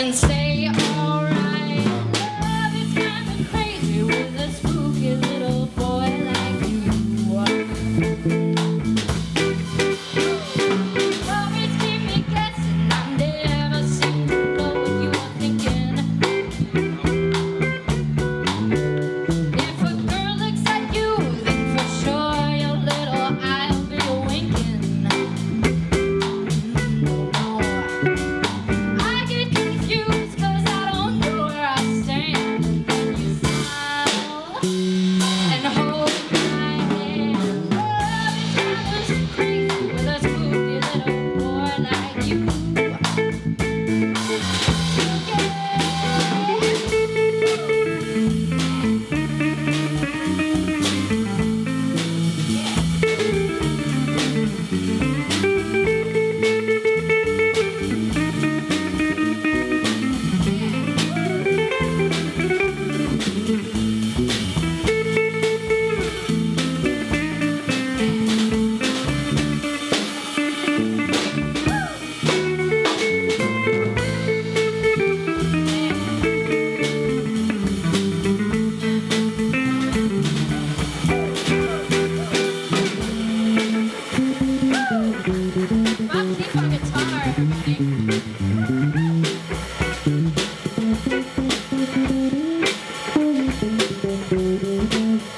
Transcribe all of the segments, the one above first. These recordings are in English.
And say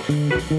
You're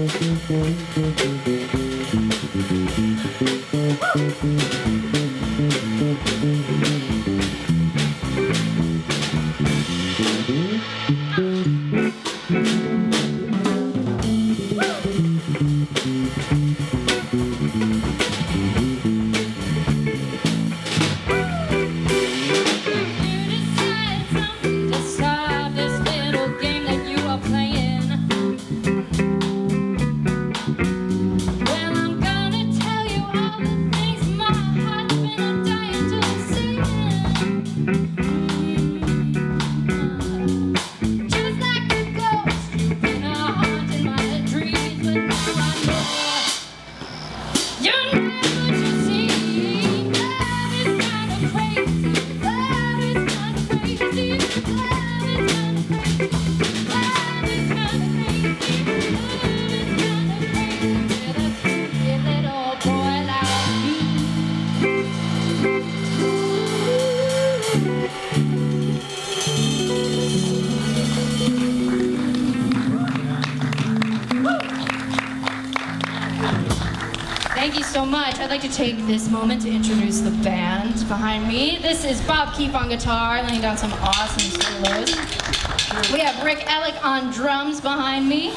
Thank you so much. I'd like to take this moment to introduce the band behind me. This is Bob Keefe on guitar, laying down some awesome solos. We have Rick Eleck on drums behind me,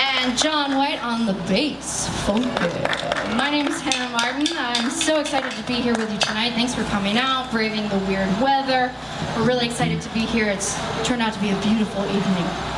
and John White on the bass. My name is Hannah Martin. I'm so excited to be here with you tonight. Thanks for coming out, braving the weird weather. We're really excited to be here. It's turned out to be a beautiful evening.